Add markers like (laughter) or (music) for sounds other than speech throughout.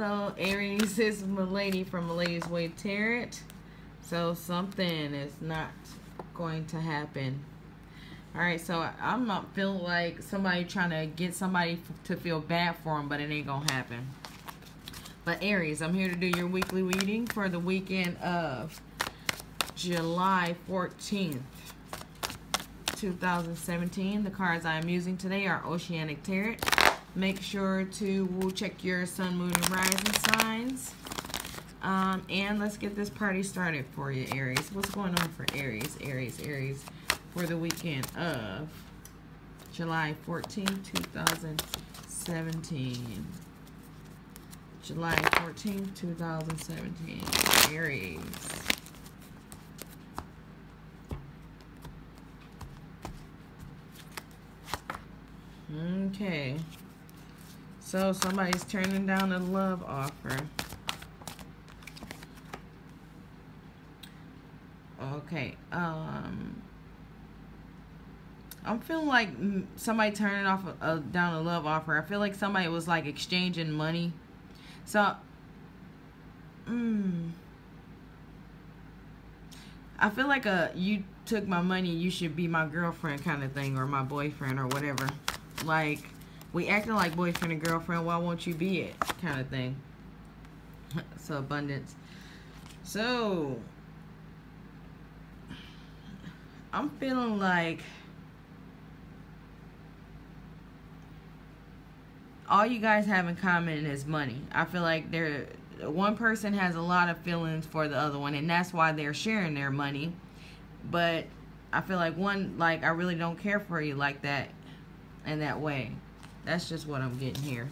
Hello, Aries. This is Malady from Malady's Way Tarot. So something is not going to happen. Alright, so I'm not feeling like somebody trying to get somebody to feel bad for them, but it ain't going to happen. But Aries, I'm here to do your weekly reading for the weekend of July 14th, 2017. The cards I am using today are Oceanic Tarot. Make sure to check your sun, moon, and rising signs. Um, and let's get this party started for you, Aries. What's going on for Aries, Aries, Aries, for the weekend of July 14, 2017. July 14, 2017. Aries. Okay. So somebody's turning down a love offer. Okay. Um I'm feeling like somebody turning off a, a, down a love offer. I feel like somebody was like exchanging money. So mm, I feel like a you took my money, you should be my girlfriend kind of thing or my boyfriend or whatever. Like we acting like boyfriend and girlfriend, why won't you be it? Kind of thing. (laughs) so abundance. So I'm feeling like all you guys have in common is money. I feel like there one person has a lot of feelings for the other one and that's why they're sharing their money. But I feel like one like I really don't care for you like that in that way. That's just what I'm getting here.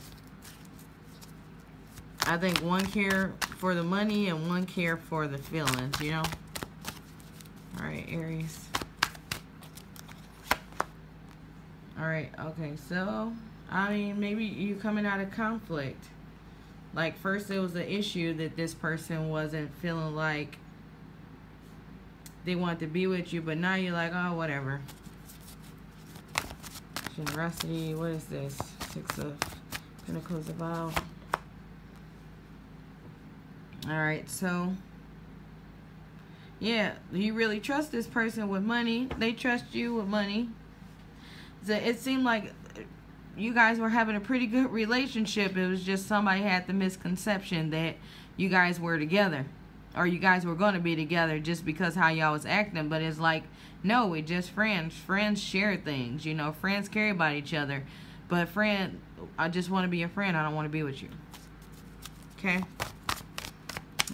I think one care for the money and one care for the feelings, you know? Alright, Aries. Alright, okay, so, I mean, maybe you coming out of conflict. Like, first it was the issue that this person wasn't feeling like they wanted to be with you, but now you're like, oh, whatever. Generosity, what is this? Six of Pentacles about. Alright, so yeah, you really trust this person with money. They trust you with money. So it seemed like you guys were having a pretty good relationship. It was just somebody had the misconception that you guys were together. Or you guys were going to be together just because how y'all was acting. But it's like no, we just friends. Friends share things, you know. Friends care about each other. But friend, I just want to be a friend. I don't want to be with you. Okay?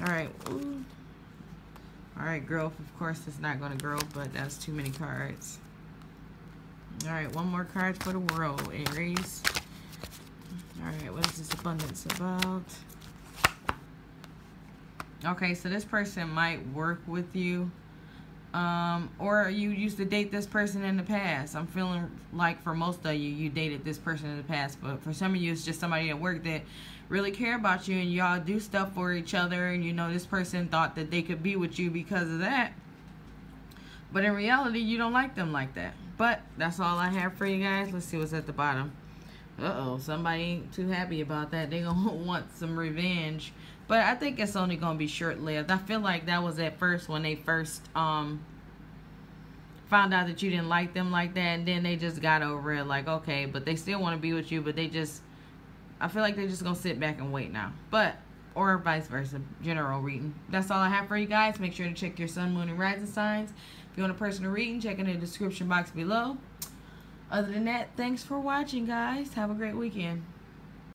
Alright. Alright, growth. Of course, it's not going to grow, but that's too many cards. Alright, one more card for the world, Aries. Alright, what is this abundance about? Okay, so this person might work with you um, or you used to date this person in the past. I'm feeling like for most of you, you dated this person in the past, but for some of you, it's just somebody at work that really care about you and y'all do stuff for each other, and you know this person thought that they could be with you because of that. But in reality, you don't like them like that. But that's all I have for you guys. Let's see what's at the bottom. Uh-oh, somebody ain't too happy about that. They gonna (laughs) want some revenge but I think it's only going to be short-lived. I feel like that was at first when they first um, found out that you didn't like them like that. And then they just got over it like, okay, but they still want to be with you. But they just, I feel like they're just going to sit back and wait now. But, or vice versa, general reading. That's all I have for you guys. Make sure to check your sun, moon, and rising signs. If you want a personal reading, check in the description box below. Other than that, thanks for watching, guys. Have a great weekend.